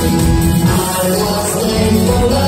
I was thankful.